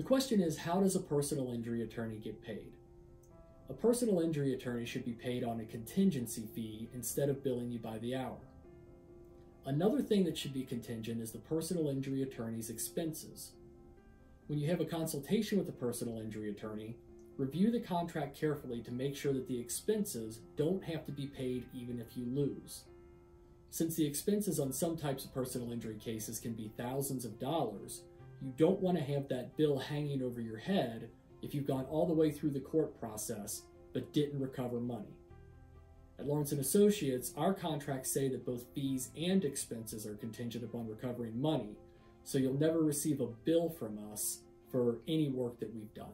The question is how does a personal injury attorney get paid? A personal injury attorney should be paid on a contingency fee instead of billing you by the hour. Another thing that should be contingent is the personal injury attorney's expenses. When you have a consultation with a personal injury attorney, review the contract carefully to make sure that the expenses don't have to be paid even if you lose. Since the expenses on some types of personal injury cases can be thousands of dollars, you don't want to have that bill hanging over your head if you've gone all the way through the court process but didn't recover money. At Lawrence & Associates, our contracts say that both fees and expenses are contingent upon recovering money, so you'll never receive a bill from us for any work that we've done.